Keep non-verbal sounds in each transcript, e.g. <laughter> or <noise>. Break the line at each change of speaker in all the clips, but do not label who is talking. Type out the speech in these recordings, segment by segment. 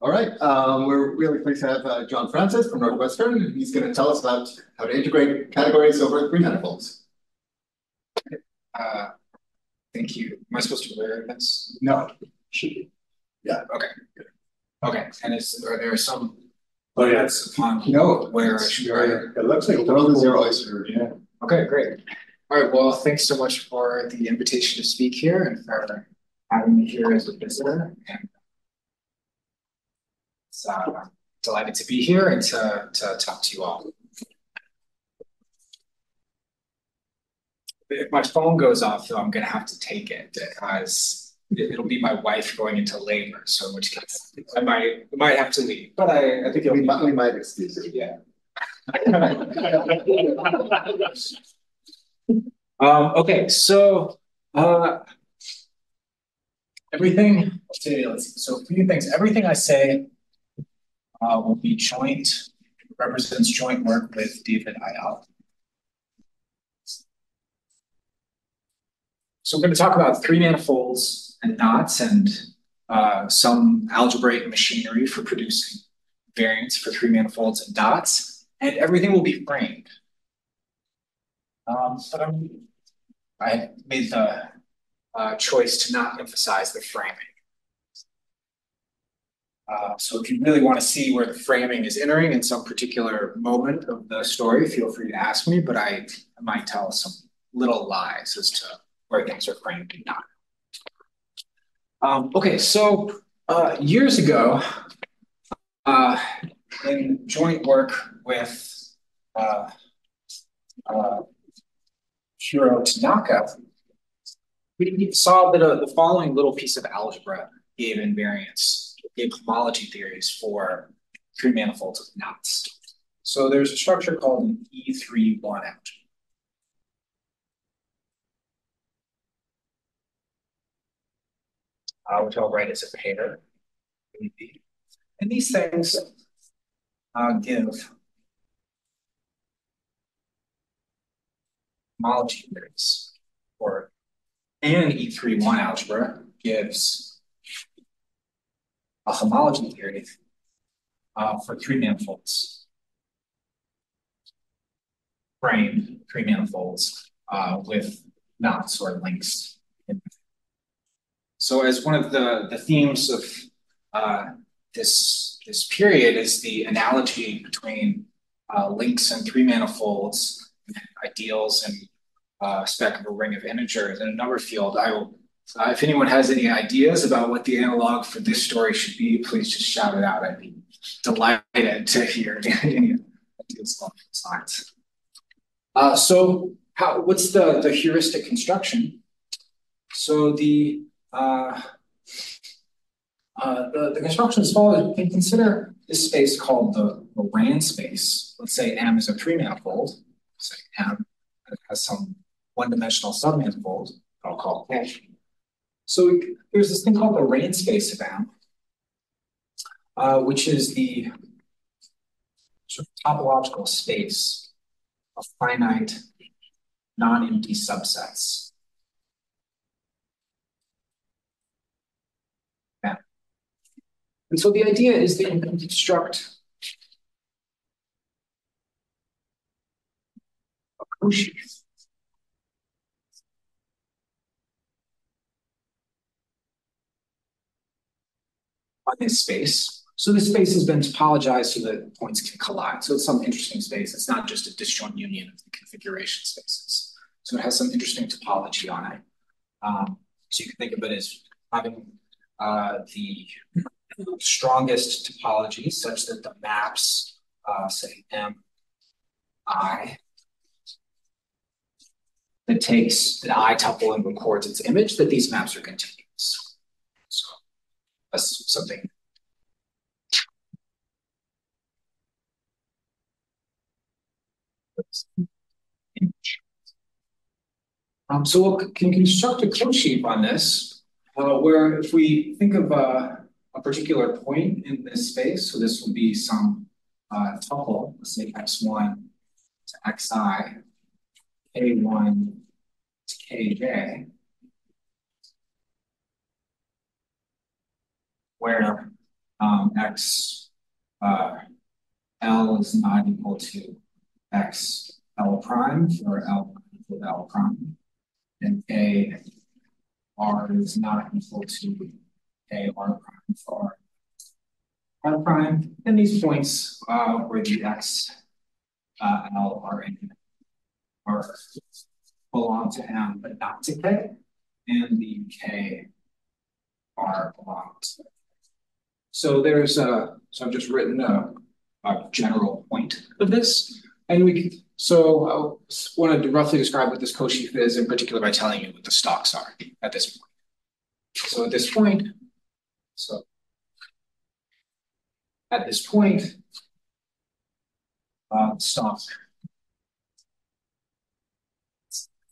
All right, um, we're really pleased to have uh, John Francis from Northwestern. He's going to tell us about how to integrate categories over three manifolds.
Uh, thank you. Am I supposed to wear this?
No, should be. Yeah.
Okay. Okay. And is are there some
Oh, yeah.
limits on
No,
where I should wear?
It looks like.
Throw the zero oyster.
Yeah.
Okay, great. All right. Well, thanks so much for the invitation to speak here and for having me here as a visitor. And it's uh, delighted to be here and to to talk to you all. If my phone goes off, though, I'm gonna have to take it because it- it'll be my wife going into labor. So in which case, I might I might have to leave. But I I think it'll
We
be
might, we might excuse it.
yeah. <laughs> Um, okay, so, uh, everything, let's see, let's see, so a few things, everything I say, uh, will be joint, represents joint work with David Ayala. So we're going to talk about three manifolds and knots and, uh, some algebraic machinery for producing variants for three manifolds and dots, and everything will be framed. Um, but I'm, I made the uh, choice to not emphasize the framing. Uh, so if you really want to see where the framing is entering in some particular moment of the story, feel free to ask me, but I, I might tell some little lies as to where things are framed and not. Um, okay, so uh, years ago, uh, in joint work with uh, uh, Hiro Tanaka, we saw that uh, the following little piece of algebra gave invariance, gave homology theories for three manifolds of knots. So there's a structure called an E3-1 algebra. Uh, which I'll write as a pair. And these things uh, give homology theories or an E3-1 algebra gives homology theory uh, for three manifolds, framed three manifolds uh, with knots or links. So as one of the, the themes of uh, this, this period is the analogy between uh, links and three manifolds, ideals and uh, spec of a ring of integers in a number field. I will, uh, if anyone has any ideas about what the analog for this story should be, please just shout it out. I'd be delighted to hear <laughs> any ideas. Uh, so how, what's the, the heuristic construction? So the, uh, uh, the, the construction is followed. You can consider this space called the, the Ran space. Let's say M is a three manifold. Say M has some one-dimensional submanifold. I'll call. So there's this thing called the Ran space of uh, which is the sort of topological space of finite non-empty subsets. Yeah. And so the idea is that you can construct a on this space. So this space has been topologized so that points can collide. So it's some interesting space. It's not just a disjoint union of the configuration spaces. So it has some interesting topology on it. Um, so you can think of it as having uh, the strongest topology such that the maps, uh, say M, I, that takes an I tuple and records its image, that these maps are continuous. That's something. Um, so we can construct a cosheaf on this, uh, where if we think of uh, a particular point in this space, so this will be some uh, tuple, let's say x1 to xi, k1 to kj, where um, x uh, L is not equal to x L prime for L equal to L prime, and A R is not equal to A R prime for R prime, and these points uh, where the x uh, L are in are belong to M but not to K, and the K R belong to. So there's a so I've just written a, a general point of this, and we so I wanted to roughly describe what this co-sheaf is, in particular by telling you what the stalks are at this point. So at this point, so at this point, uh, stalk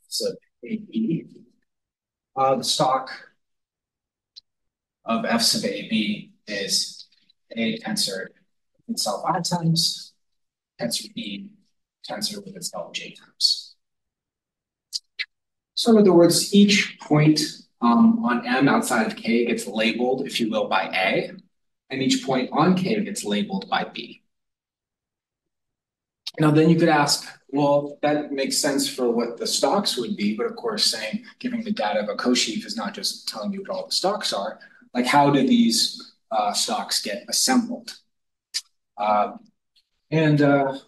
so AB, uh, the stalk of f sub AB is A tensor itself i times, tensor B tensor with itself j times. So in other words, each point um, on M outside of K gets labeled, if you will, by A, and each point on K gets labeled by B. Now then you could ask, well, that makes sense for what the stalks would be, but of course saying, giving the data of a co-sheaf is not just telling you what all the stalks are, like how do these uh, stalks get assembled? Uh, and uh,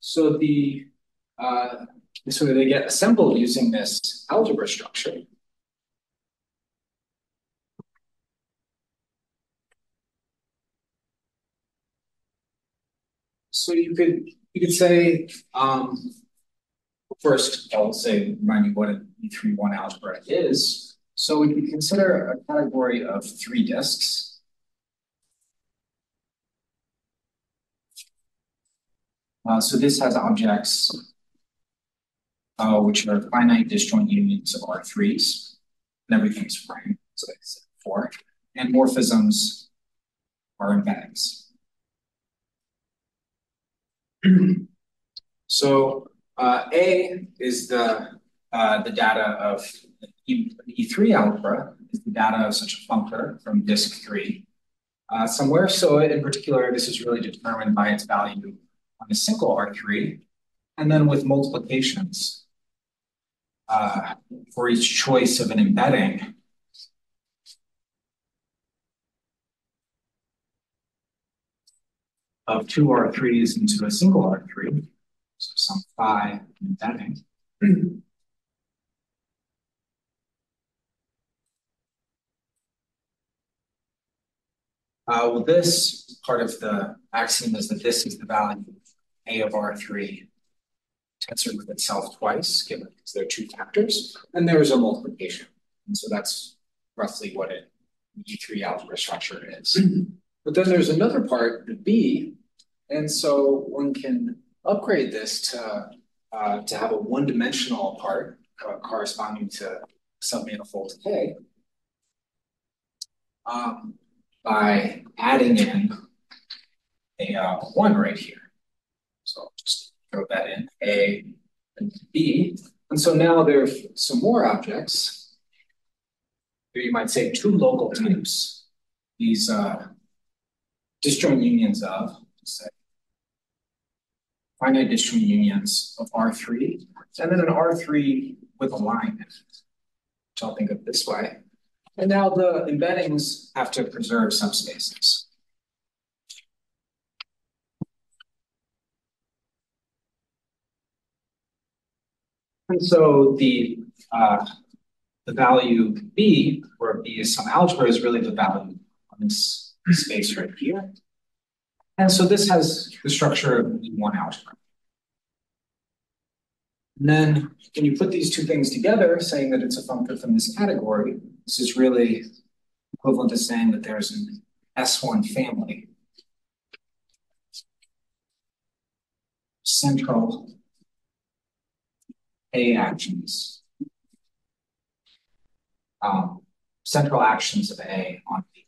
so the uh, so they get assembled using this algebra structure. So you could you could say um, first I'll say remind you what an E3-1 algebra is. So we could consider a category of three disks. Uh, so this has objects uh, which are finite disjoint unions of R3s, and everything's prime, so I said four, and morphisms are embeddings. <clears throat> so uh, A is the uh, the data of E3 algebra is the data of such a functor from disk three uh, somewhere. So in particular, this is really determined by its value on a single R3, and then with multiplications uh, for each choice of an embedding, of two R3s into a single R3, so some phi embedding. <clears throat> Uh, well, this part of the axiom is that this is the value a of R3 tensor with itself twice, given because there are two factors, and there is a multiplication. And so that's roughly what an E3 algebra structure is. <clears throat> But then there's another part, the B, and so one can upgrade this to uh, to have a one-dimensional part uh, corresponding to submanifold K um, by adding in a uh, one right here. So I'll just throw that in, A and B. And so now there are some more objects. Or you might say two local types. These uh, disjoint unions of, say, finite disjoint unions of R3, and then an R3 with a line in it, which I'll think of this way. And now the embeddings have to preserve some spaces. And so the uh, the value b, where b is some algebra, is really the value on this space right here. And so this has the structure of one algebra. And then when you put these two things together, saying that it's a functor from this category, this is really equivalent to saying that there's an S1 family. Central a actions. Um, central actions of A on B.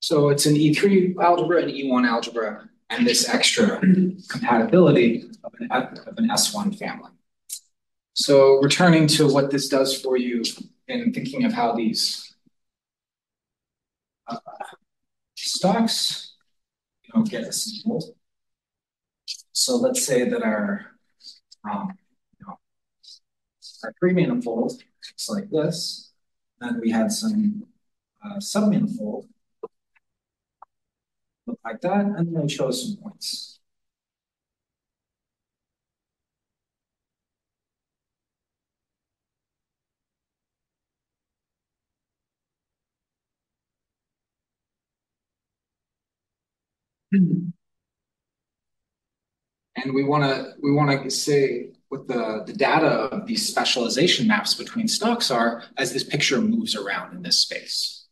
So it's an E3 algebra and E1 algebra, and this extra compatibility of an, of an S1 family. So returning to what this does for you in thinking of how these uh, stalks, you know, get assembled. So let's say that our, um, you know, our pre-manifold looks like this, and we had some uh, submanifold look like that, and then chose some points. Hmm. And we want to we want to say what the, the data of these specialization maps between stalks are as this picture moves around in this space.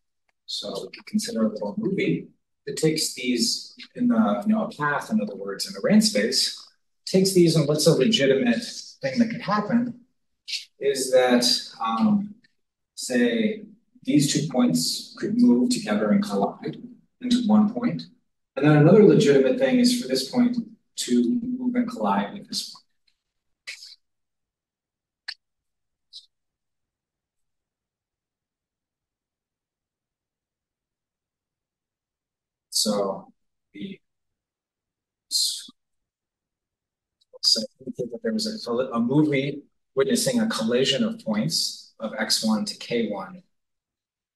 So we can consider a little movie that takes these in the you know a path, in other words, in the Ran space, takes these and what's a legitimate thing that could happen is that um, say these two points could move together and collide into one point and then another legitimate thing is for this point to move and collide with this point. So the so that there was a, a movie witnessing a collision of points of x1 to k1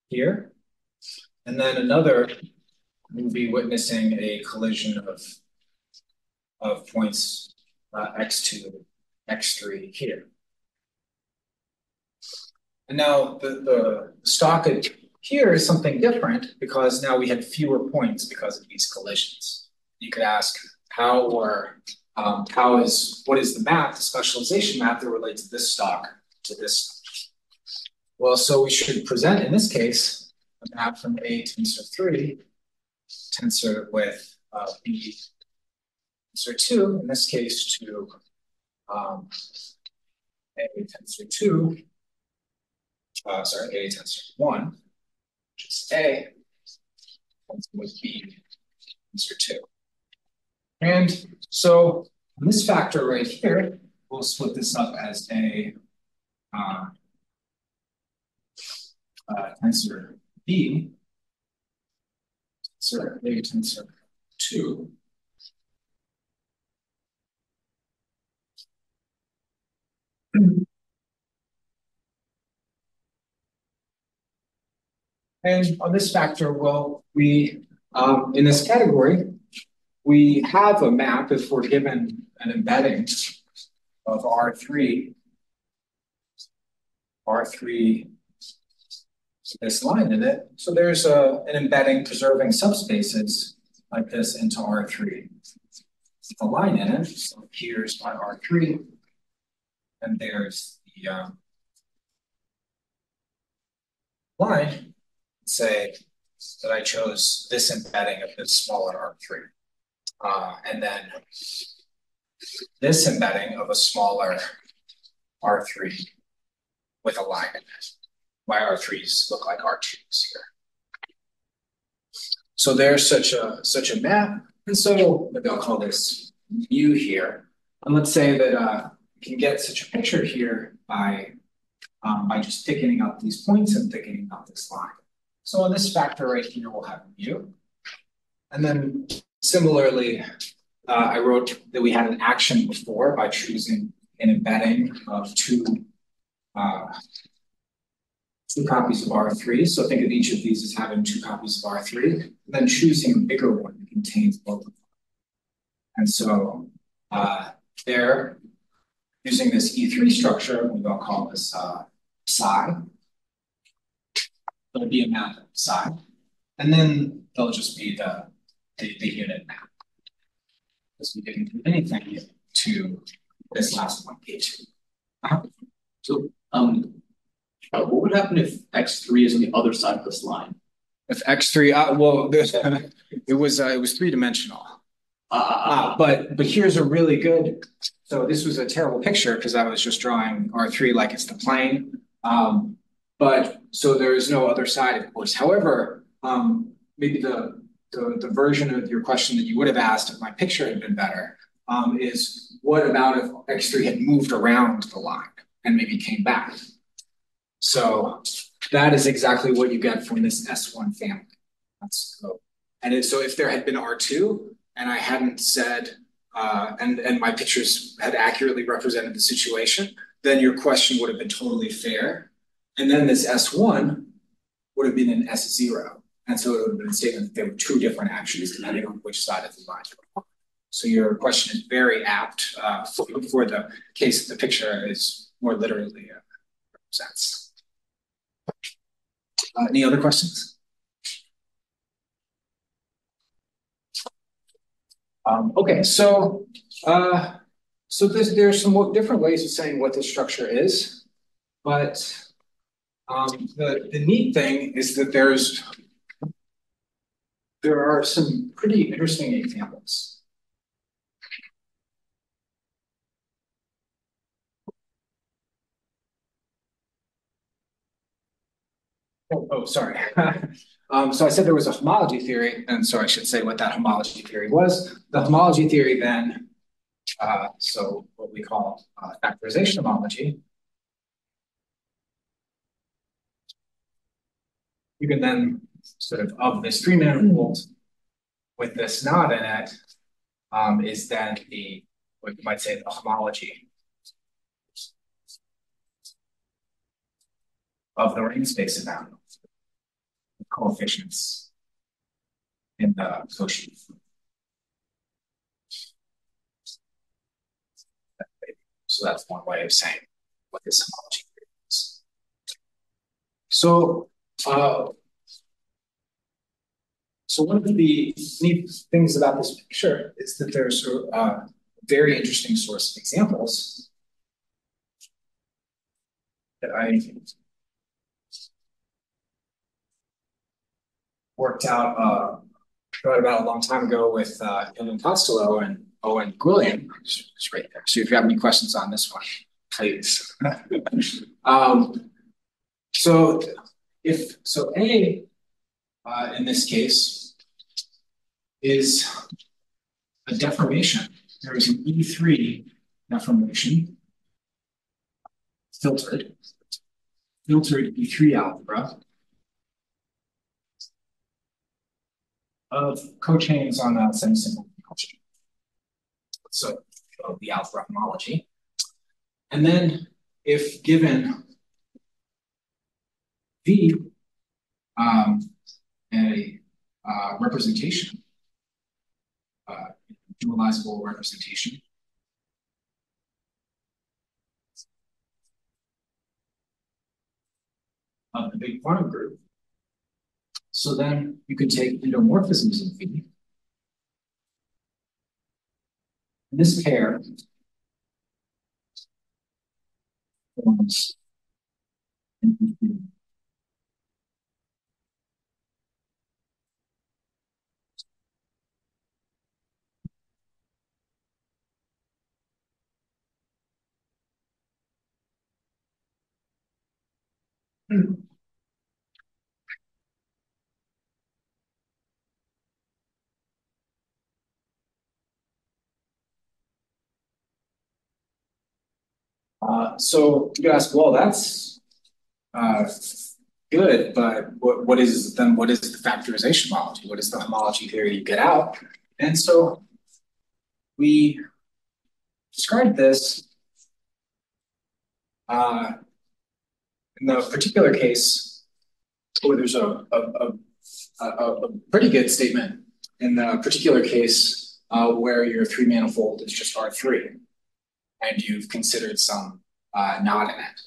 here. And then another we'll witnessing a collision of, of points uh, x2, x3 here. And now the, the stalk here is something different because now we had fewer points because of these collisions. You could ask how or um, how is, what is the map, the specialization map that relates this stalk to this? Well, so we should present in this case a map from A tensor 3 tensor with uh, B tensor 2, in this case to um, A tensor 2, uh, sorry, A tensor 1, is A, with B tensor 2. And so this factor right here, we'll split this up as a uh, uh, tensor B tensor A tensor 2. And on this factor, well, we, um, in this category, we have a map if we're given an embedding of R3, R3 this line in it. So there's a, an embedding preserving subspaces like this into R3. A line in it, so here's my R3, and there's the um, line, say that I chose this embedding of this smaller R3. Uh, and then this embedding of a smaller R3 with a line in it my R3s look like R2s here. So there's such a such a map. And so maybe I'll call this U here. And let's say that uh, we can get such a picture here by, um, by just thickening up these points and thickening up this line. So on this factor right here, we'll have mu. And then similarly, uh, I wrote that we had an action before by choosing an embedding of two uh, two copies of R3. So think of each of these as having two copies of R3, and then choosing a bigger one that contains both of them. And so uh, there, using this E3 structure, we will call this uh, psi. There'll be a map side. And then there'll just be the, the, the unit map. Because we didn't do anything to this last one, K2. Uh -huh.
So um, uh, what would happen if X3 is on the other side of this line?
If X3, uh, well, <laughs> it was uh, it was three dimensional. Uh, but but here's a really good. So this was a terrible picture because I was just drawing R3 like it's the plane. Um, but so there is no other side, of course. However, um, maybe the, the, version of your question that you would have asked if my picture had been better um, is what about if X3 had moved around the line and maybe came back? So that is exactly what you get from this S1 family. That's so, and so if there had been R2 and I hadn't said, uh, and, and my pictures had accurately represented the situation, then your question would have been totally fair. And then this S1 would have been an S0. And so it would have been a statement that there were two different actions depending on which side of the line you were on. So your question is very apt uh, for, the case the picture is more literally uh, represents. Uh, any other questions? Um, okay, so uh, so there's there's some different ways of saying what this structure is, but um, the the neat thing is that there's there are some pretty interesting examples. Oh, oh sorry. <laughs> um, so I said there was a homology theory, and so I should say what that homology theory was. The homology theory then, uh, so what we call uh, factorization homology, you can then sort of of this three manifold with this knot in it um, is then the what you might say the homology of the ring space amount coefficients in the cosheaf. So that's one way of saying what this homology is. So, uh, so one of the neat things about this picture is that there's a uh, very interesting source of examples that I worked out uh, about a long time ago with uh, Ilan Costello and Owen Gwilliam. It's right there. So if you have any questions on this one, please. <laughs> um, so if so, A uh, in this case is a deformation. There is an E3 deformation filtered, filtered E3 algebra of cochains on a semi-simple function. So of the algebra homology. And then if given V um, a uh, representation, uh, dualizable representation, of the big quantum group, so then you can take endomorphisms in V. This pair forms Hmm. <clears throat> Uh, so you ask, well, that's uh, good, but what, what is then what is the factorization homology? What is the homology theory you get out? And so we described this uh, in the particular case where there's a, a, a, a, pretty good statement in the particular case uh, where your three manifold is just R3 and you've considered some uh, knot in it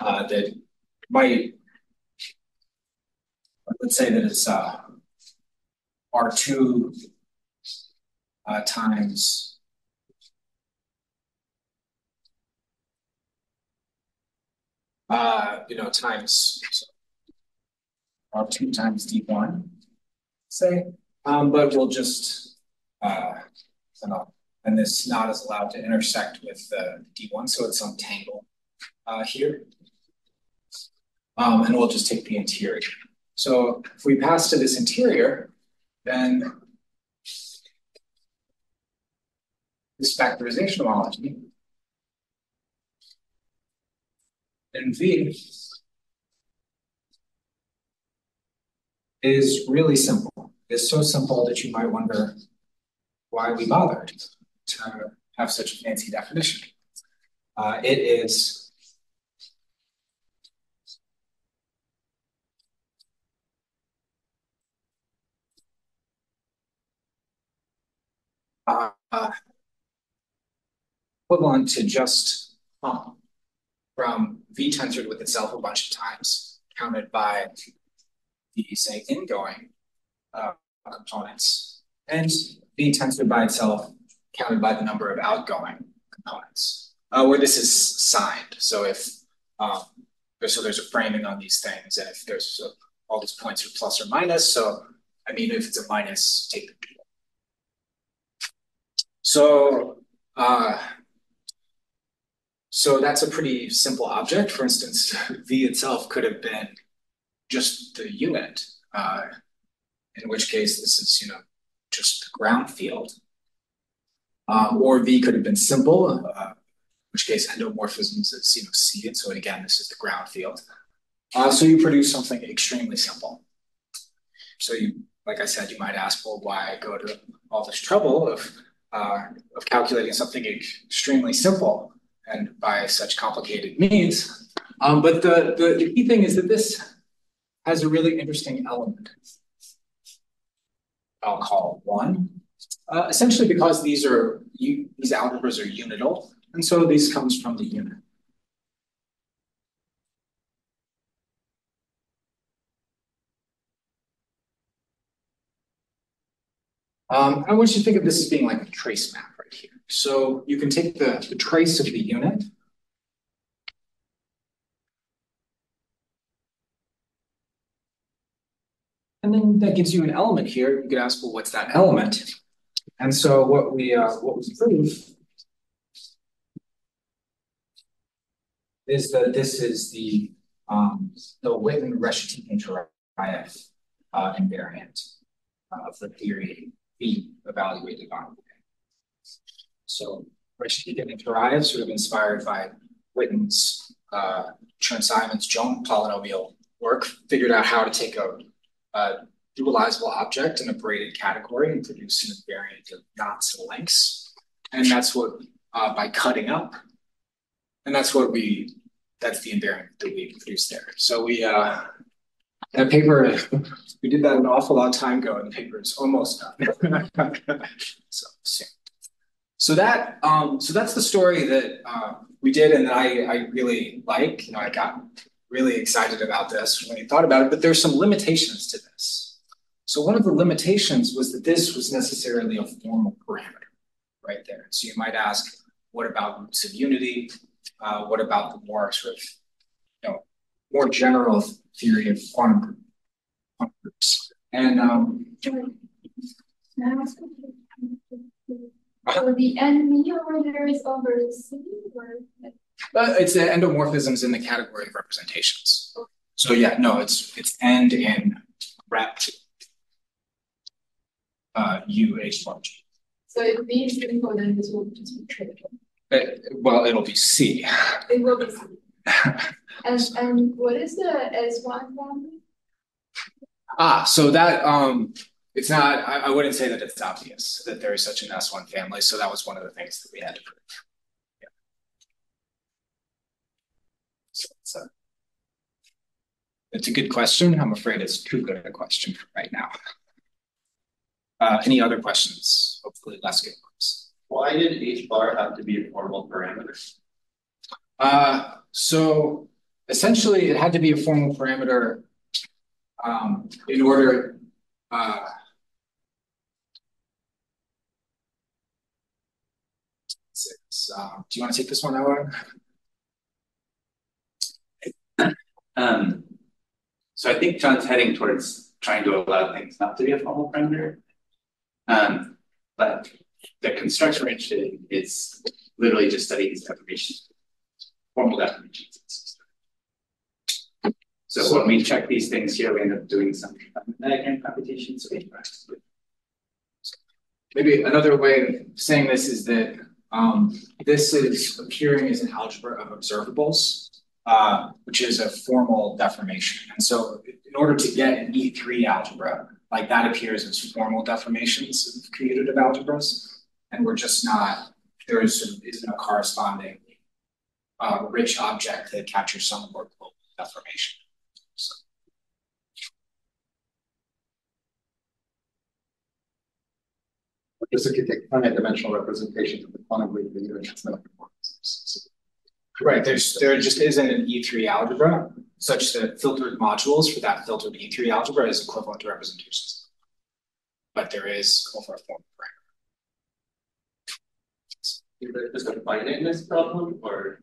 uh, that might, let's say that it's uh, R2 uh, times uh, you know, times so R2 times D1, say, um, but we'll just, uh, and this knot is allowed to intersect with the D1, so it's untangled uh, here. Um, and we'll just take the interior. So if we pass to this interior, then this factorization homology and V is really simple. It's so simple that you might wonder why we bothered to have such a fancy definition. Uh, it is uh, equivalent to just from v tensored with itself a bunch of times, counted by the, say, ingoing uh, components, and v tensored by itself, counted by the number of outgoing components, uh, where this is signed. So if um, so there's a framing on these things, and if there's uh, all these points are plus or minus, so I mean, if it's a minus, take the so, uh, so that's a pretty simple object. For instance, <laughs> V itself could have been just the unit, uh, in which case this is, you know, just the ground field. Um, or V could have been simple, uh, in which case endomorphisms is, you know, seated. So again, this is the ground field. Uh, so you produce something extremely simple. So you, like I said, you might ask, well, why go to all this trouble of uh, of calculating something extremely simple and by such complicated means. Um, but the, the, the key thing is that this has a really interesting element. I'll call one, uh, essentially because these are these algebras are unital, and so this comes from the unit. Um, I want you to think of this as being like a trace map. So you can take the, the trace of the unit. And then that gives you an element here. You could ask, well, what's that element? And so what we uh, what we prove is that this is the um, the Witten Reshetikhin uh, invariant uh, of the theory be evaluated on. So Reshetikhin and Turaev sort of inspired by Witten's, uh, Chern-Simons Jones polynomial work, figured out how to take a, a dualizable object in a braided category and produce an invariant of knots and links. And that's what, uh, by cutting up, and that's what we, that's the invariant that we produce there. So we, uh, that paper, we did that an awful long time ago, and the paper is almost done. <laughs> so, so that, um, so that's the story that uh, we did, and that I, I really like. You know, I got really excited about this when I thought about it. But there's some limitations to this. So one of the limitations was that this was necessarily a formal parameter, right there. So you might ask, what about roots of unity? Uh, what about the more sort of, you know, more general theory of quantum, groups. And um,
so the N over there is over the C or
uh, it's the endomorphisms in the category of representations. Okay. So yeah, no, it's it's end in rep uh, U H bar G.
So if B is simple, then this will just be trivial.
It, uh, well, it'll be C.
It will be C. <laughs> And, and what is the S1 family?
Ah, so that um, it's not. I, I wouldn't say that it's obvious that there is such an S1 family. So that was one of the things that we had to prove. Yeah. So it's a, it's a good question. I'm afraid it's too good a question for right now. Uh, any other questions? Hopefully less good ones.
Why did H bar have to be a formal parameter?
Uh, so essentially it had to be a formal parameter um, in order uh, uh, do you want to take this one, Owen?
Um, so I think John's heading towards trying to allow things not to be a formal parameter. Um, but the construction we're interested in is literally just studying these definitions, formal definitions. So, so when we check these things here, we end up doing some diagram computation. So
maybe another way of saying this is that um, this is appearing as an algebra of observables. uh, which is a formal deformation. And so in order to get an E3 algebra, like that appears as formal deformations of commutative algebras, and we're just not, there is, isn't a corresponding uh, rich object that captures some global deformation.
Just if you take finite dimensional representations of the quantum wave leader, it's not
Right, there's there just isn't an E3 algebra such that filtered modules for that filtered E3 algebra is equivalent to representations. But there is over a form parameter.
Is there a finiteness problem or?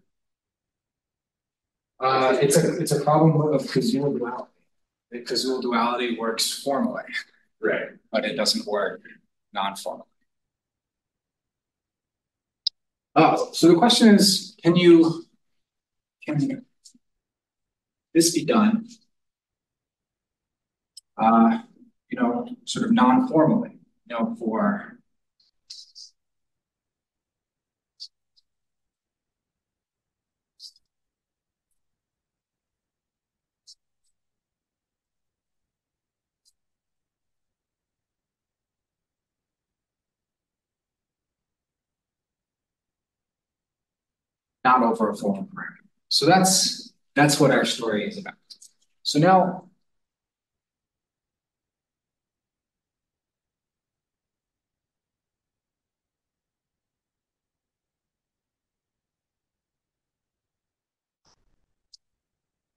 Uh, it's a it's a problem of Koszul duality. The Koszul duality works formally,
Right.
but it doesn't work non-formally. Uh, so the question is, can you can this be done? Uh, you know, sort of non-formally, you know, for not over a formal parameter. So that's that's what our story is about. So now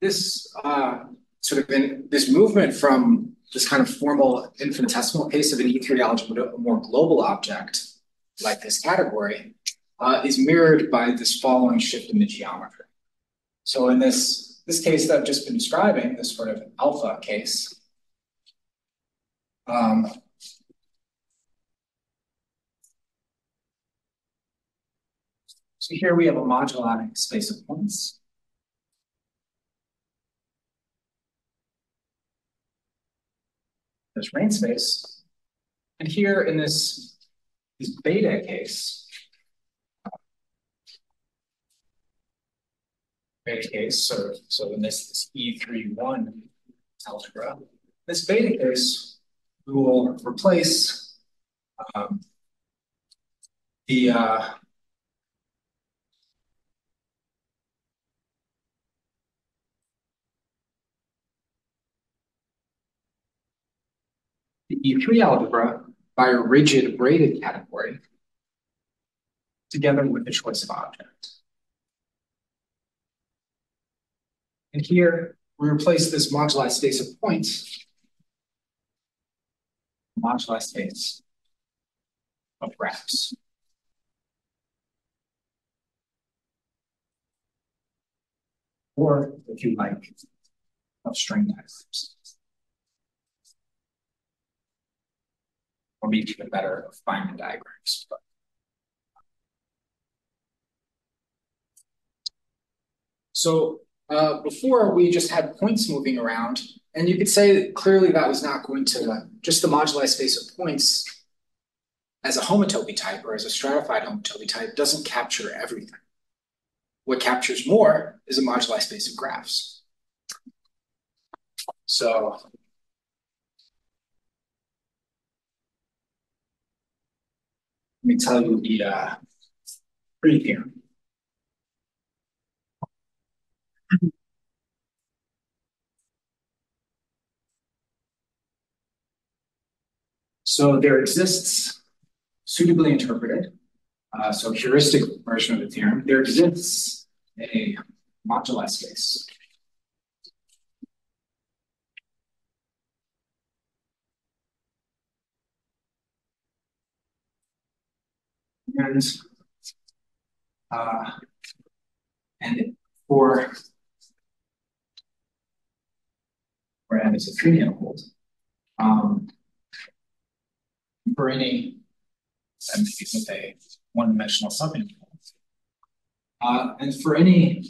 this uh, sort of in, this movement from this kind of formal infinitesimal case of an E3 algebra to a more global object like this category is mirrored by this following shift in the geometry. So in this, this case that I've just been describing, this sort of alpha case, um, so here we have a moduli space of points. There's range space. And here in this, this beta case, beta case, so, so in this, this E31 algebra, this beta case, we will replace um, the uh, the E3 algebra by a rigid braided category together with the choice of object. And here we replace this moduli space of points, moduli space of graphs. Or if you like, of string diagrams. Or maybe even better, of Feynman diagrams. But so uh, before we just had points moving around, and you could say that clearly that was not going to just the moduli space of points as a homotopy type or as a stratified homotopy type doesn't capture everything. What captures more is a moduli space of graphs. So let me tell you the uh, brief here. So there exists, suitably interpreted, uh, so heuristic version of the theorem, there exists a moduli space. And, uh, and for, for n is a three manifold, um, for any with a one-dimensional submanifold. Uh, and for any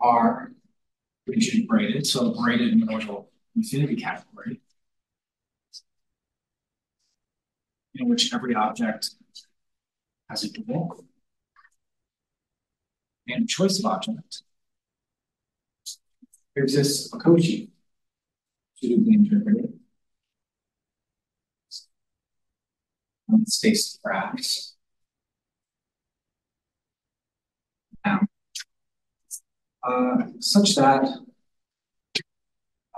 R rigid braided, so braided monoidal infinity category, in which every object has a dual and choice of object, there exists a cosheaf. Suitably interpreted. On space graphs. Now, uh, such that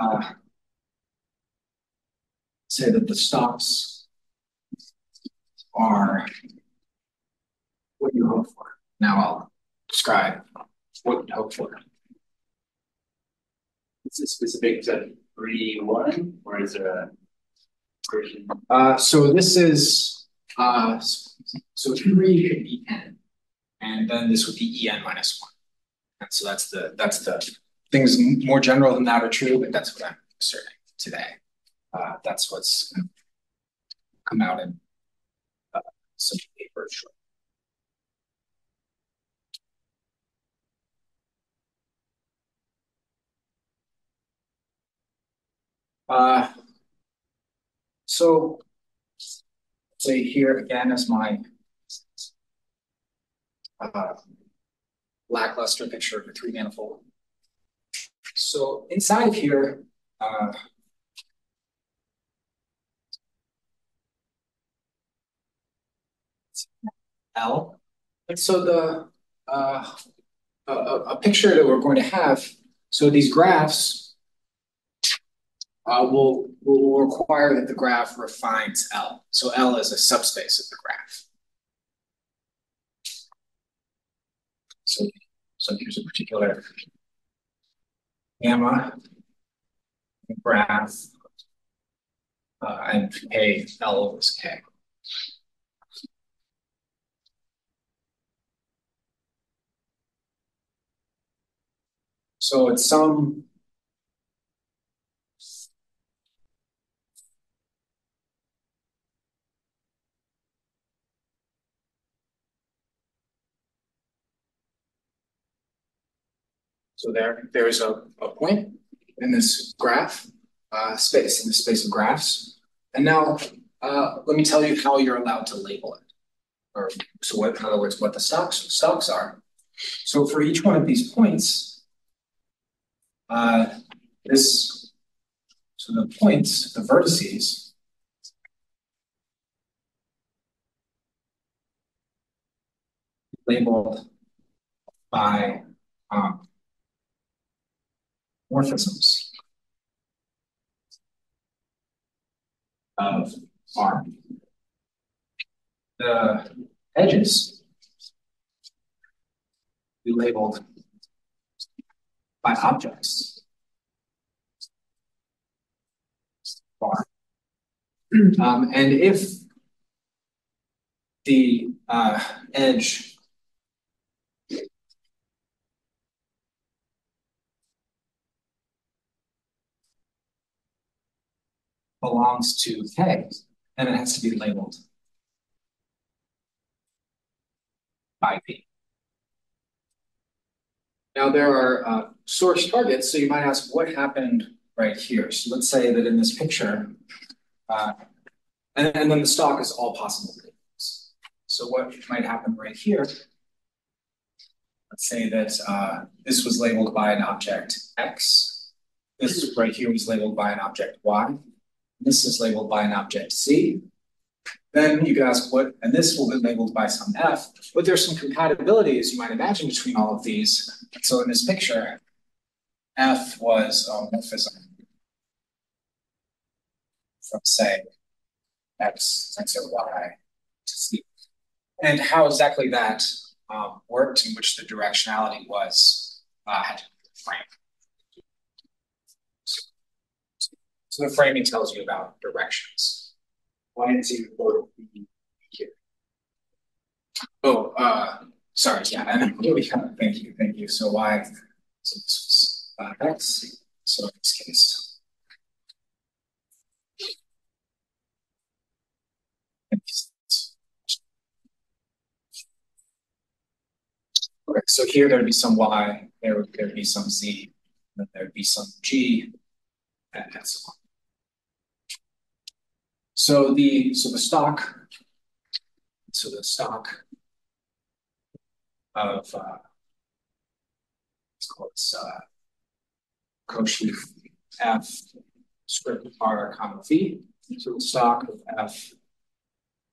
uh, say that the stalks are what you hope for. Now I'll describe what you hope for.
Is it specific to three one or is there a version?
Uh, so this is, uh, so three could be n, and then this would be en minus one. And so that's the, that's the, things more general than that are true, but that's what I'm asserting today. Uh, that's what's come out in uh, some paper short. Uh, so say here again is my uh, lackluster picture of a three manifold. So inside of here, uh, L. And so the uh, a, a picture that we're going to have, so these graphs will, will require that the graph refines L. So L is a subspace of the graph. So, so here's a particular gamma graph uh, and K L over K. So it's some So there, there is a, a point in this graph uh, space, in the space of graphs. And now, uh, let me tell you how you're allowed to label it. Or so what, in other words, what the stalks stalks are. So for each one of these points, uh, this, so the points, the vertices, labeled by um, morphisms of R. The edges we labeled by objects. R. Um, and if the uh, edge belongs to K, and it has to be labeled by P. Now there are uh, source targets, so you might ask what happened right here. So let's say that in this picture, uh, and, and then the stalk is all possible labels. So what might happen right here, let's say that uh, this was labeled by an object X, this right here was labeled by an object Y, this is labeled by an object C. Then you could ask what, and this will be labeled by some F, but there's some compatibility, as you might imagine, between all of these. So in this picture, F was a morphism from, say, X tensor Y to C. And how exactly that um, worked, in which the directionality was, uh, had to frame. So the framing tells you about directions.
Why is he quote here?
Oh, uh, sorry, yeah, and yeah, thank you, thank you. So why? So this was uh, X. So in this case, Okay, so here there'd be some Y, there would there'd be some Z, then there'd be some G, and so on. So the so the stalk, so the stalk of uh, let's call this uh, cosheaf F script R comma V. So the stalk of F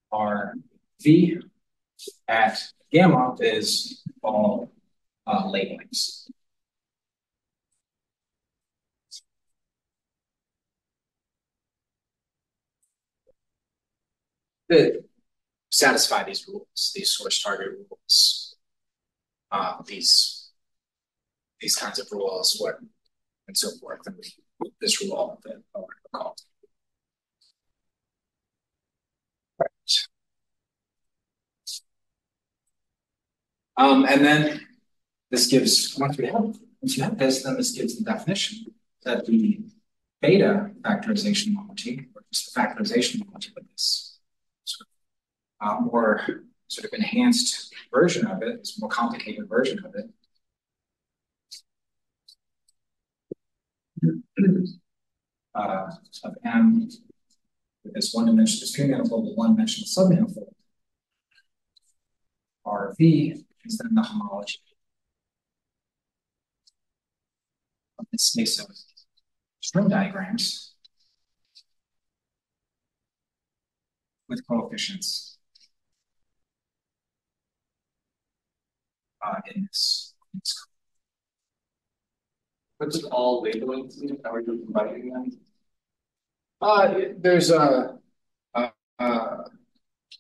R V at gamma is all uh, labelings. That satisfy these rules, these source target rules, uh, these these kinds of rules, what and so forth, and this rule that I want to call. Right. Um, and then this gives once we have once you have this, then this gives the definition that the beta factorization multi, or just the factorization multi with this uh, more sort of enhanced version of it, this more complicated version of it. Uh, of M with this one dimensional discrete manifold with one dimensional submanifold. RV is then the homology of this space of string diagrams with coefficients uh, in this. In this
What does all labeling mean? How are you combining them?
Uh, there's a, uh, uh,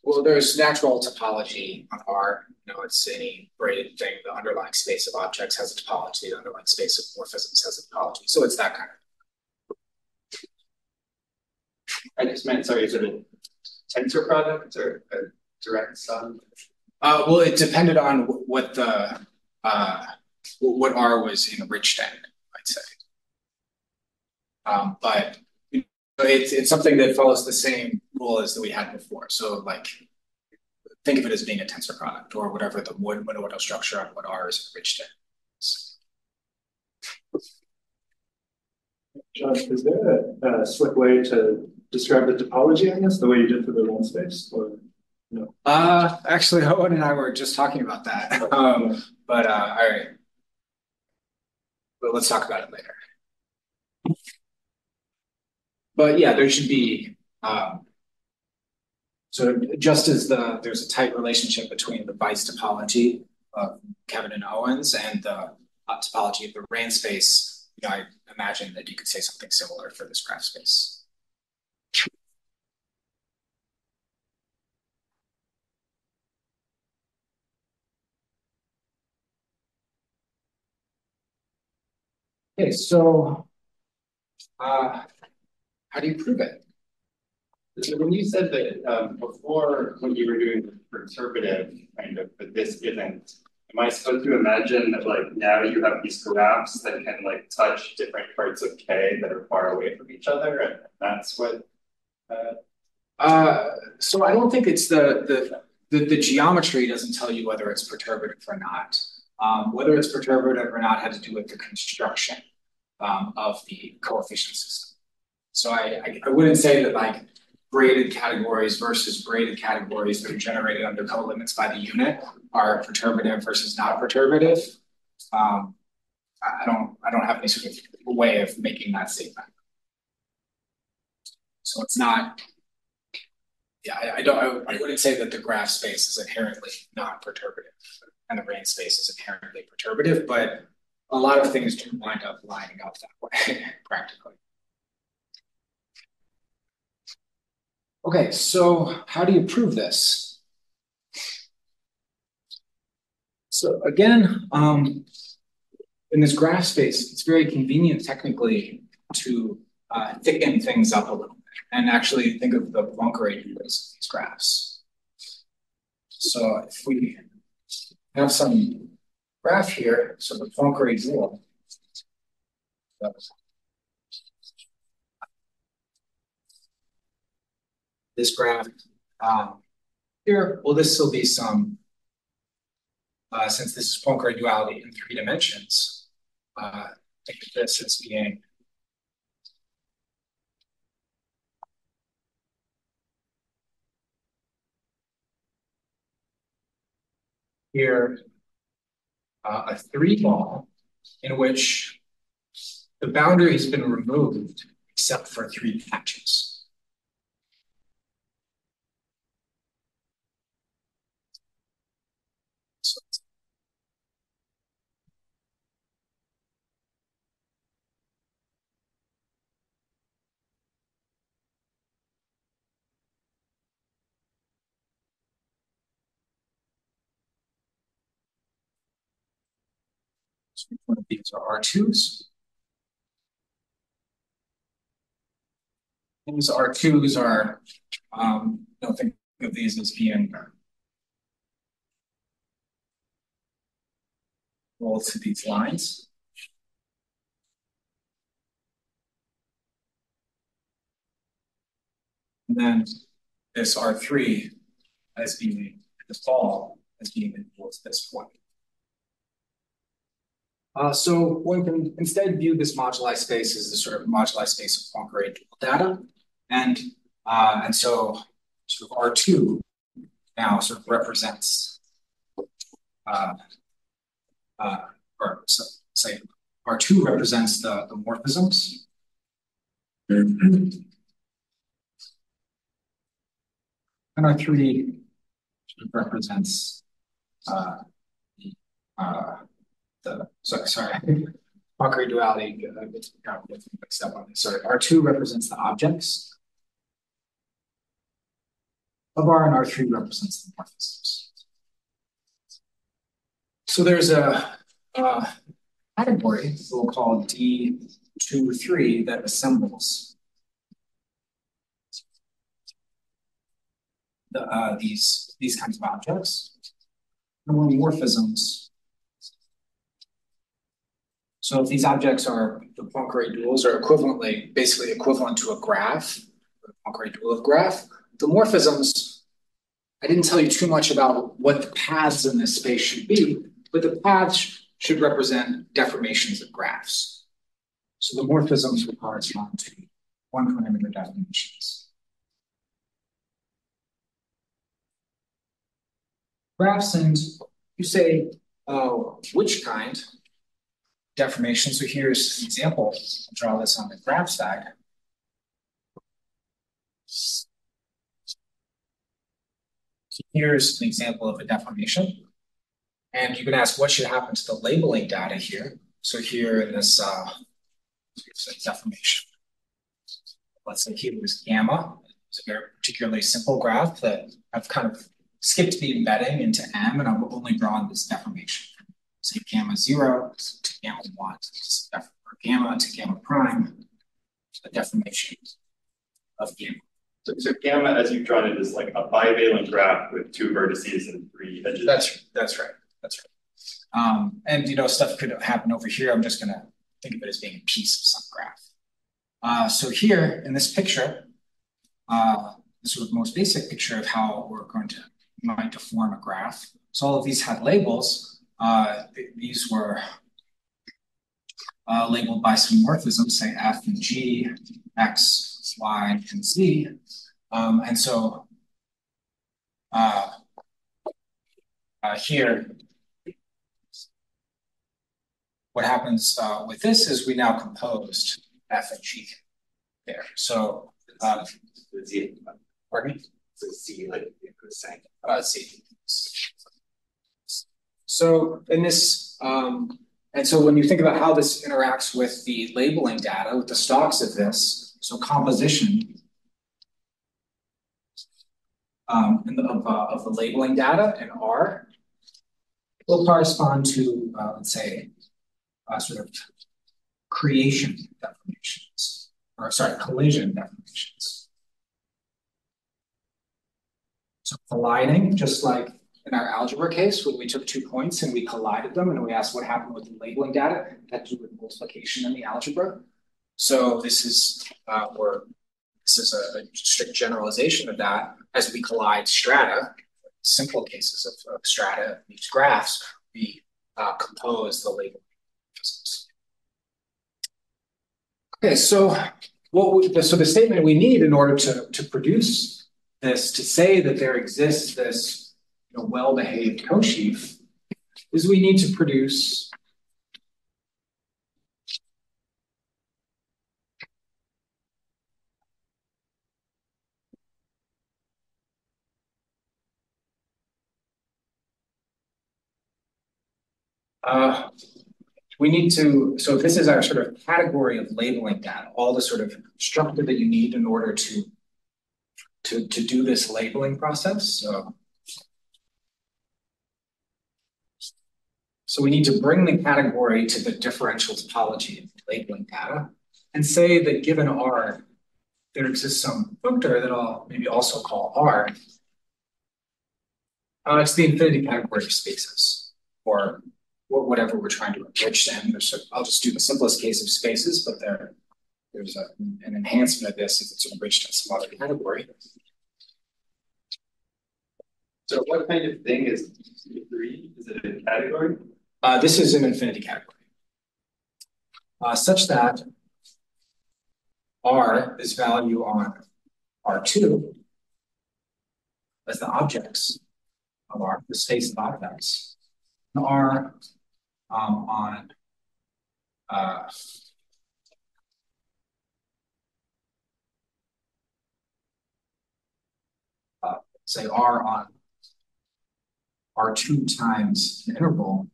well, there's natural topology on R. You know, it's any braided thing. The underlying space of objects has a topology. The underlying space of morphisms has a topology. So it's that kind of.
I just meant, sorry, is it a tensor product or a direct sum?
Uh, well, it depended on what the uh, what R was enriched in, I'd say. Um, but it's it's something that follows the same rule as that we had before. So like think of it as being a tensor product or whatever the one monoidal structure on what R is enriched in.
John, is there a, a slick way to describe the topology on this, the way you did for the one space, or no?
Uh, actually, <laughs> Owen and I were just talking about that. Um, but uh, all right, but let's talk about it later. But yeah, there should be. Um, so just as the there's a tight relationship between the Weiss topology of Kevin and Owens and the topology of the Ran space, you know, I imagine that you could say something similar for this graph space. Okay, so uh, how do you prove it?
So when you said that um, before, when you were doing the perturbative kind of, but this isn't, am I supposed to imagine that like now you have these graphs that can like touch different parts of K that are far away from each other, and that's what? Uh...
Uh, so I don't think it's the, the the the geometry doesn't tell you whether it's perturbative or not. Um, whether it's perturbative or not had to do with the construction um, of the coefficient system. So I, I, wouldn't say that like braided categories versus braided categories that are generated under co-limits by the unit are perturbative versus not perturbative. Um, I don't I don't have any sort of way of making that statement. So it's not. Yeah, I, I don't. I, I wouldn't say that the graph space is inherently not perturbative, and the Ran space is inherently perturbative, but a lot of things do wind up lining up that way <laughs> practically. Okay, so how do you prove this? So again, um, in this graph space, it's very convenient technically to uh, thicken things up a little bit and actually think of the Poincare duals of these graphs. So if we have some graph here, so the Poincare rule, this graph um, here, well, this will be some, uh, since this is Poincare duality in three dimensions, uh, think of this as being here uh, a three ball in which the boundary has been removed except for three patches. One of these are R twos. These R twos are, um, don't think of these as being roll to these lines. And then this R three as being the fall as being equal to this point. Uh, so one can instead view this moduli space as the sort of moduli space of Poincare data. And uh, and so sort of R2 now sort of represents uh, uh, or so, say R2 represents the, the morphisms. and R3 sort of represents uh, uh, the sorry, sorry. Poincare duality uh, mixed up on this. Sorry, R2 represents the objects of R and R3 represents the morphisms. So there's a, a category we'll call D23 that assembles the, uh, these, these kinds of objects. And morphisms so if these objects are the Poincare duals are equivalently, basically equivalent to a graph, the Poincare dual of graph, the morphisms, I didn't tell you too much about what the paths in this space should be, but the paths should represent deformations of graphs. So the morphisms will correspond to one parameter definitions. Graphs and you say, oh, which kind? Deformation. So here's an example. I'll draw this on the graph side. So here's an example of a deformation. And you can ask what should happen to the labeling data here. So here in this uh, deformation, let's say here was gamma. It's a very particularly simple graph that I've kind of skipped the embedding into M and I've only drawn this deformation say gamma zero to gamma one, or gamma to gamma prime, a deformation of gamma.
So, so gamma, as you've drawn it, is like a bivalent graph with two vertices and three edges.
That's that's right. That's right. Um, and you know, stuff could happen over here. I'm just gonna think of it as being a piece of some graph. Uh, so here in this picture, uh, the sort of most basic picture of how we're going to might to form a graph. So all of these had labels, these were uh, labeled by some morphisms, say F and G, X, Y, and Z. Um, and so uh, uh here, what happens uh, with this is we now composed F and G there. So, uh, pardon me?
Z, like you could say.
Uh, Z. So in this, um, and so when you think about how this interacts with the labeling data, with the stalks of this, so composition um, of, uh, of the labeling data in R will correspond to, uh, let's say, uh, sort of creation deformations, or sorry, collision deformations. So colliding, just like in our algebra case, when we took two points and we collided them and we asked what happened with the labeling data, it had do with multiplication in the algebra. So this is uh, where this is a, a, strict generalization of that as we collide strata, simple cases of, of strata, these graphs, we uh, compose the labeling. Okay, so what we, so the statement we need in order to, to produce this, to say that there exists this you know, well-behaved cosheaf is we need to produce Uh, we need to, so if this is our sort of category of labeling data, all the sort of structure that you need in order to, to, to do this labeling process. So So we need to bring the category to the differential topology of labeling data and say that given R, there exists some functor that I'll maybe also call R. Uh, it's the infinity category of spaces or whatever we're trying to enrich them. I'll just do the simplest case of spaces, but there, there's a, an enhancement of this if it's enriched in some other category.
So what kind of thing is three? Is it a category?
Uh, this is an infinity category. Uh, such that R is value on R2 as the objects of R, the space of objects, and R um, on uh, uh, say R on R2 times an interval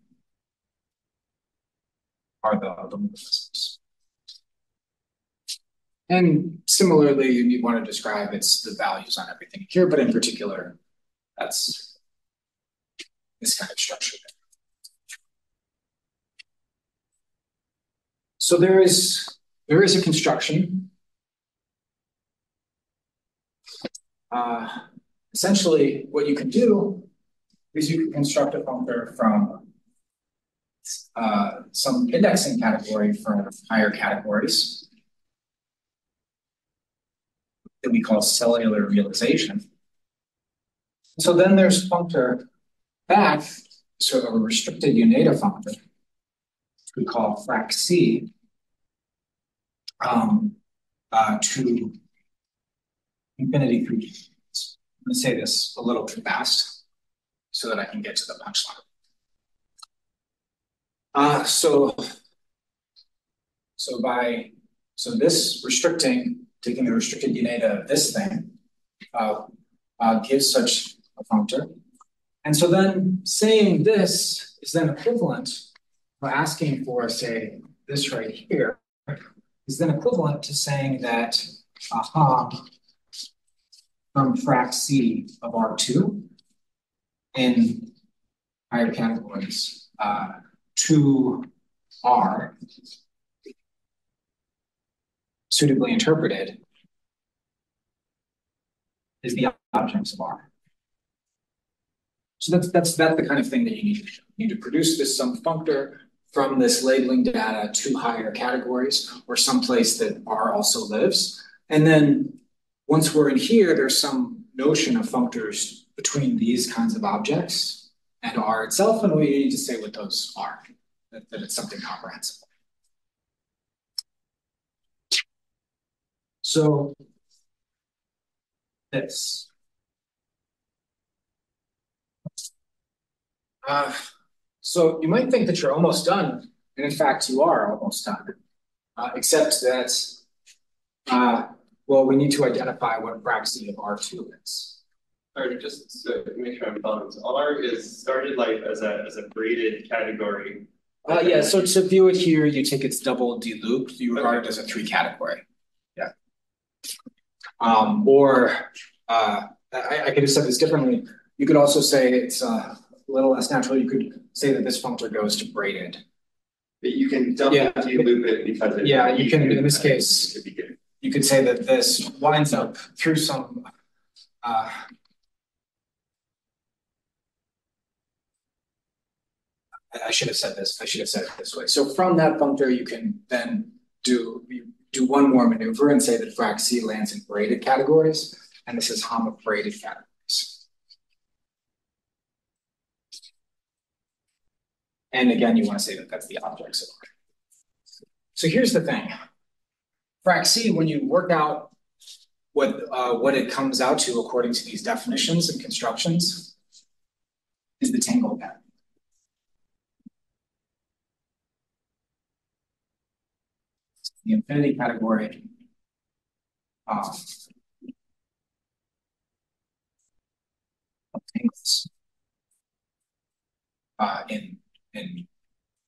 are the, the morphisms. And similarly, you want to describe its the values on everything here, but in particular, that's this kind of structure. So there is there is a construction. Uh, essentially, what you can do is you can construct a functor from uh, some indexing category for higher categories that we call cellular realization. So then there's functor back, of a restricted Yoneda functor, we call frac C, um, uh, to infinity through. I'm going to say this a little too fast so that I can get to the punchline. Uh, so, so by, so this restricting, taking the restricted unit of this thing, uh, uh, gives such a functor. And so then saying this is then equivalent, or asking for, say, this right here, is then equivalent to saying that, aha, from frac C of R2 in higher categories, uh, to R suitably interpreted is the objects of R. So that's that's that's the kind of thing that you need to show. You need to produce this some functor from this labeling data to higher categories or someplace that R also lives. And then once we're in here, there's some notion of functors between these kinds of objects and R itself, and we need to say what those are, that, that it's something comprehensible. So this. Uh, so you might think that you're almost done, and in fact you are almost done, uh, except that, uh, well, we need to identify what frac of R2 is.
Or just to make sure I'm following, R is started like as a as a braided category.
Uh, yeah, so to view it here, you take its double deloop, you regard it as a three category. Yeah. Um, or uh, I, I could have said this differently. You could also say it's uh, a little less natural. You could say that this functor goes to braided.
But you can double yeah. deloop it because it
Yeah, you can, in this case, you could say that this winds up through some uh, I should have said this, I should have said it this way. So from that functor, you can then do, do one more maneuver and say that frac C lands in braided categories, and this is of braided categories. And again, you want to say that that's the R. So here's the thing. Frac C, when you work out what, uh, what it comes out to according to these definitions and constructions, is the tangle pattern. The infinity category. Um, of tangles uh, in in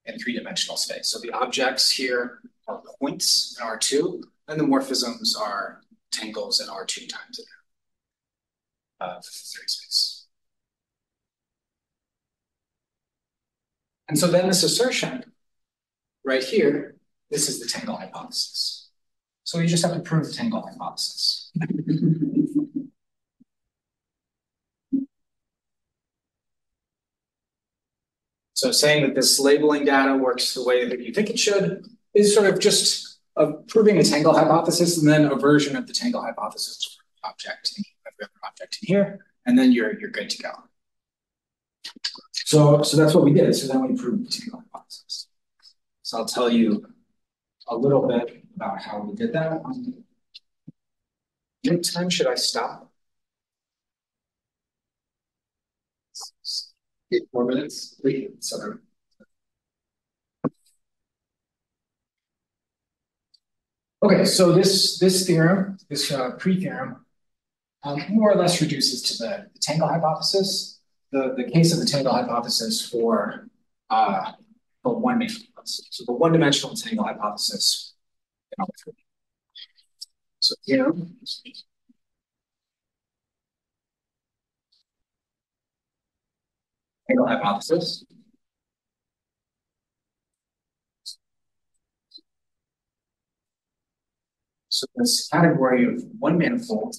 in three-dimensional space. So the objects here are points in R two, and the morphisms are tangles in R two times it. Of three space. And so then this assertion right here, this is the tangle hypothesis. So you just have to prove the tangle hypothesis. <laughs> So saying that this labeling data works the way that you think it should is sort of just of proving the tangle hypothesis and then a version of the tangle hypothesis object in every other object in here, and then you're you're good to go. So so that's what we did. So then we proved the tangle hypothesis. So I'll tell you a little bit about how we did that. What time should I stop?
Eight more minutes.
Three, so Okay, so this this theorem, this uh, pre-theorem, um, more or less reduces to the, the tangle hypothesis. The the case of the tangle hypothesis for uh, for one dimensional so the one-dimensional tangle hypothesis. So here, tangle hypothesis. So this category of one manifold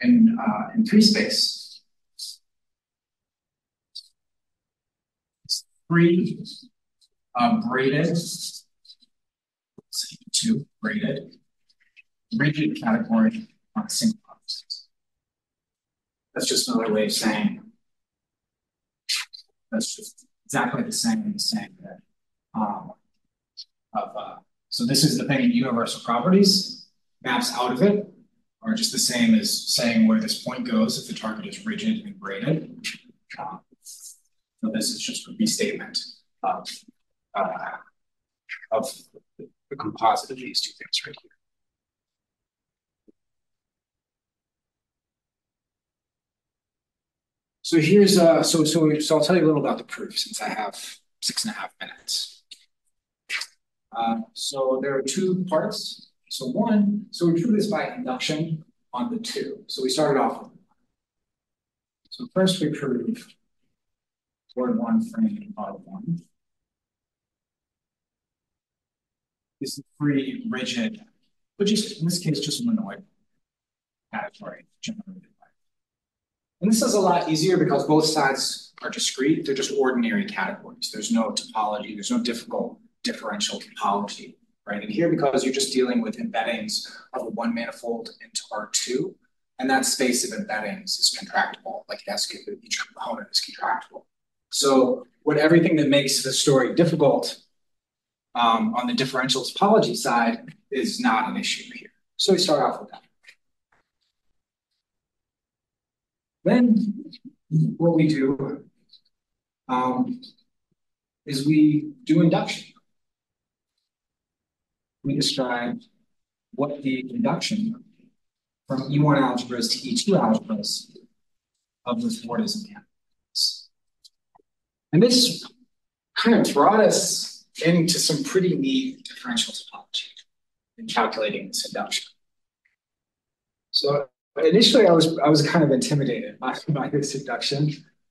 in uh, in three space three um, braided, two braided, rigid category on single hypothesis. That's just another way of saying that's just exactly the same as saying that um, of uh, so this is the thing in universal properties maps out of it are just the same as saying where this point goes if the target is rigid and braided. Um, so this is just a restatement of uh, of the composite of these two things right here. So here's uh so so so I'll tell you a little about the proof since I have six and a half minutes. Uh, so there are two parts. So one, so we prove this by induction on the two. So we started off with so first we prove Bord one frame R one. This is pretty rigid, but just in this case, just monoid category ah, generated by. And this is a lot easier because both sides are discrete. They're just ordinary categories. There's no topology. There's no difficult differential topology, right? And here, because you're just dealing with embeddings of a one manifold into R2, and that space of embeddings is contractible, like it has each component is contractible. So what everything that makes the story difficult um, on the differential topology side is not an issue here. So we start off with that. Then what we do um, is we do induction. We describe what the induction from E1 algebras to E2 algebras of this bordism campus. And this kind of brought us into some pretty neat differential topology in calculating this induction. So initially I was I was kind of intimidated by, <laughs> by this induction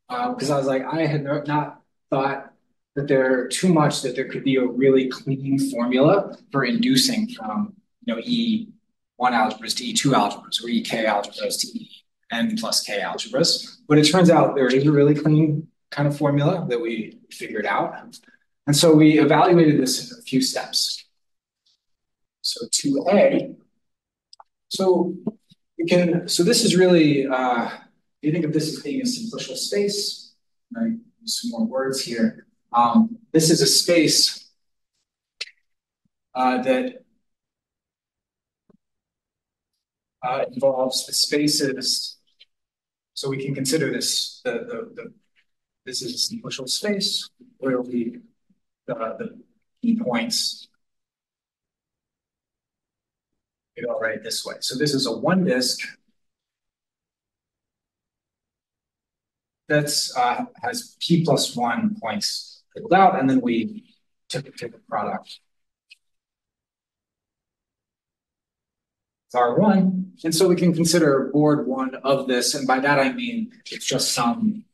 because um, I was like, I had no, not thought that there too much that there could be a really clean formula for inducing from you know E1 algebras to E2 algebras or EK algebras to E n plus k algebras. But it turns out there is a really clean kind of formula that we figured out. And so we evaluated this in a few steps. So 2A, so we can, so this is really, uh, you think of this as being a simplicial space, right? Some more words here. Um, this is a space uh, that uh, involves the spaces. So we can consider this the, the, the this is a simplicial space where we the, the key points maybe I'll write it this way. So this is a one disk that's uh, has p plus one points labeled out, and then we took, took the product. It's R one, and so we can consider Bord one of this, and by that I mean it's just some uh,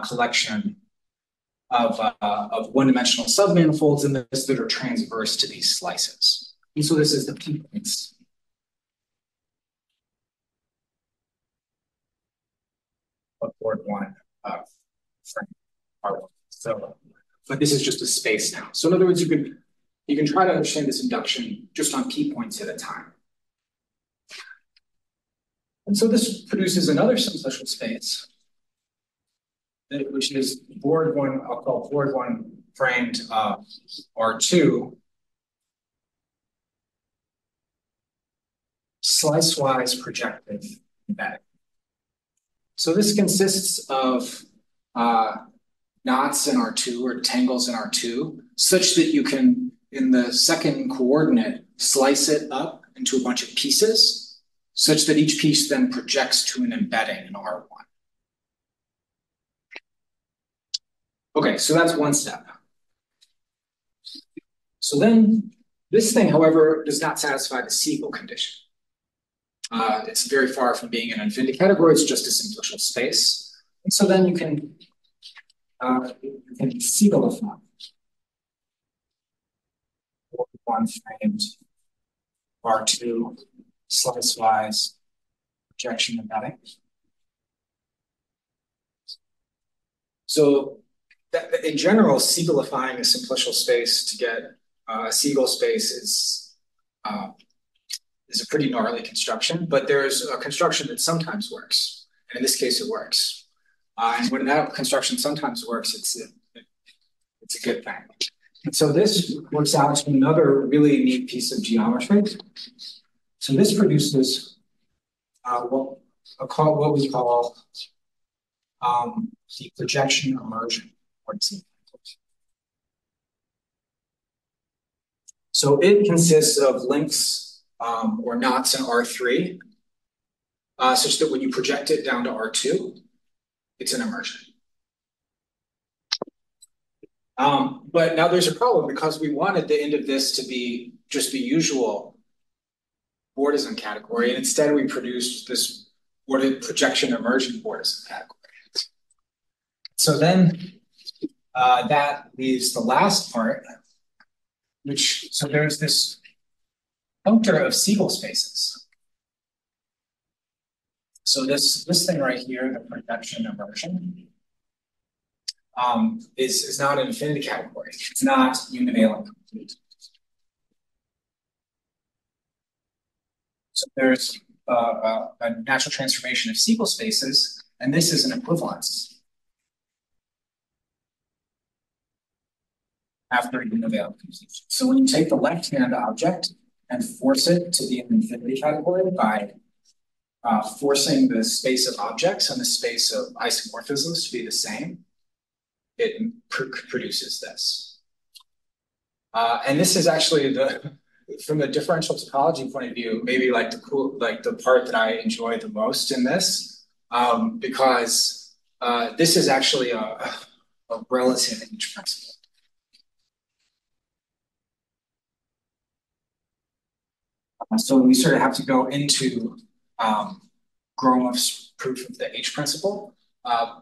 collection of, uh, of one-dimensional submanifolds in this that are transverse to these slices. And so this is the p points. Bord one of frame So, but this is just a space now. So in other words, you can you can try to understand this induction just on p points at a time. And so this produces another simplicial space which is Bord one, I'll call Bord one framed uh, R2, slice-wise projective embedding. So this consists of uh, knots in R2 or tangles in R2, such that you can, in the second coordinate, slice it up into a bunch of pieces, such that each piece then projects to an embedding in R1. Okay, so that's one step. So then this thing, however, does not satisfy the Segal condition. Uh, it's very far from being an infinity category. It's just a simplicial space. And so then you can, uh, you can Segalify one framed R2 slice-wise projection embedding. So in general, Segalifying a simplicial space to get uh, a Segal space is um, is a pretty gnarly construction, but there's a construction that sometimes works, and in this case, it works. Uh, and when that construction sometimes works, it's a, it's a good thing. And so this works out to another really neat piece of geometry. So this produces uh, what, what we call um, the projection immersion. So it consists of links um, or knots in R3, uh, such that when you project it down to R2, it's an immersion. Um, but now there's a problem because we wanted the end of this to be just the usual Bordism category, and instead we produced this projection immersion Bordism category. So then uh, that leaves the last part, which, so there's this functor of Segal spaces. So this, this thing right here, the projection immersion, um, is, is not an infinity category. It's not univalent complete. So there's uh, a, a natural transformation of Segal spaces, and this is an equivalence. After a univalent completion. So when you take the left-hand object and force it to be an infinity category by uh, forcing the space of objects and the space of isomorphisms to be the same, it pr produces this. Uh, and this is actually the, from the differential topology point of view, maybe like the cool, like the part that I enjoy the most in this, um, because uh, this is actually a, a relative H principle. So we sort of have to go into um, Gromov's proof of the H principle, uh,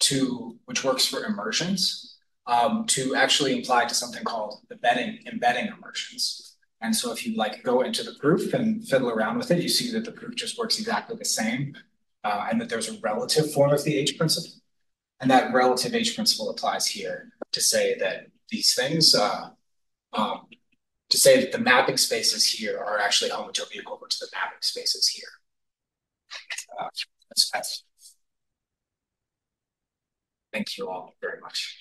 to which works for immersions, um, to actually imply to something called embedding embedding immersions. And so if you like go into the proof and fiddle around with it, you see that the proof just works exactly the same, uh, and that there's a relative form of the H principle. And that relative H principle applies here to say that these things uh, um, to say that the mapping spaces here are actually homotopy equivalent to the mapping spaces here. Uh, that's, that's, thank you all very much.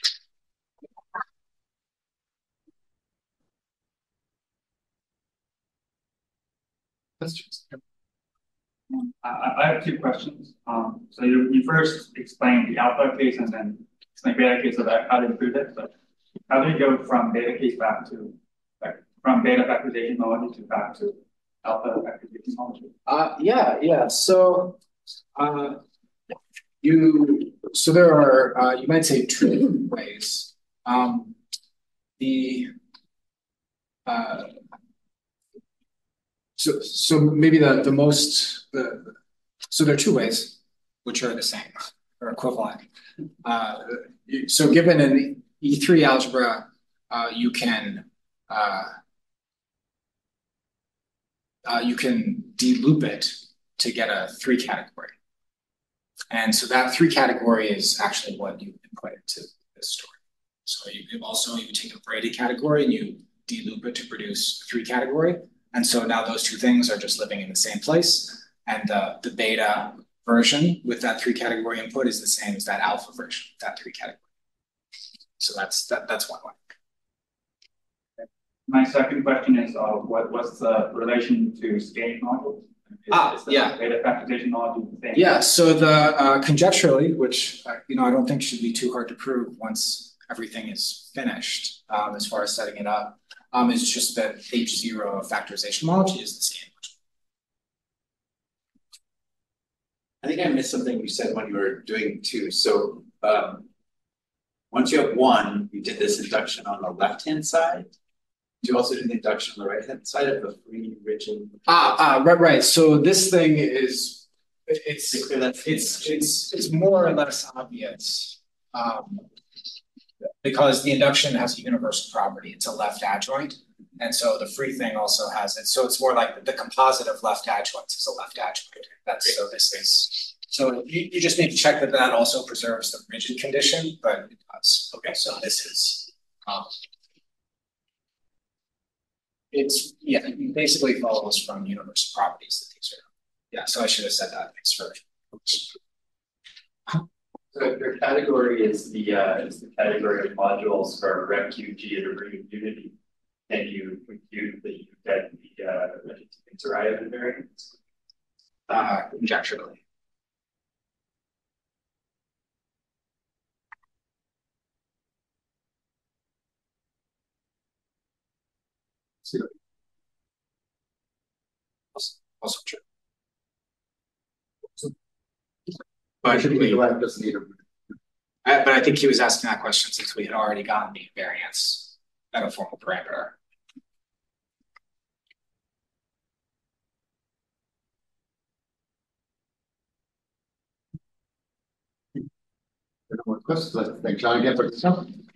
Questions? I, have two questions. Um, so you, you first explained the alpha case and then explained beta case about how to improve it. But how do you go from beta case back to from beta factorization homology to back to alpha factorization homology?
Uh, yeah, yeah. So, uh, you so there are uh, you might say two ways Um, the, uh, so, so maybe the, the most, the, so there are two ways, which are the same or equivalent. Uh, so given an E three algebra, uh, you can, uh, you can deloop it to get a three category. And so that three category is actually what you input into this story. So you also, you take a braided category and you deloop it to produce three category. And so now those two things are just living in the same place. And the, the beta version with that three category input is the same as that alpha version, that three category. So that's, that, that's one way.
My second question is, uh, what, what's the relation to scaling module? Is-
Ah,
is the
yeah.
Data factorization module the same?
Yeah, so the uh conjecturally, which uh, you know, I don't think should be too hard to prove once everything is finished, um as far as setting it up. Um is just that H zero of factorization module is the same.
I think I missed something you said when you were doing two, so, um. Once you have one, you did this induction on the left-hand side. Do you also do the induction on the right-hand side of the free rigid?
Ah, ah, right, right, so this thing is, it- it's, it's it's, it's more or less obvious. Um. Because the induction has a universal property, it's a left adjoint. And so the free thing also has it, so it's more like the composite of left adjoints is a left adjoint, that's, so this is. So you, you just need to check that that also preserves the rigid condition, but it does, okay, so this is, um. It's, yeah, it basically follows from universal properties that these are, yeah, so I should have said that, thanks for.
So if your category is the, uh, is the category of modules for RecQG at a ring of unity. Can you compute that you get the, uh, Sariah invariance?
Uh, conjecturally. Also true. But we,
Right, doesn't need a
I, but I think he was asking that question since we had already gotten the variance at a formal parameter.
No more questions. Thank John again for his time.